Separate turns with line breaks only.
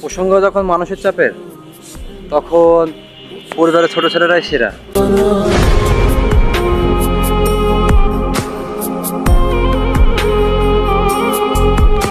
প্রসঙ্গ যখন মানুষের চাপের তখন পরিবারের ছোট ছেলেরাই সেরা।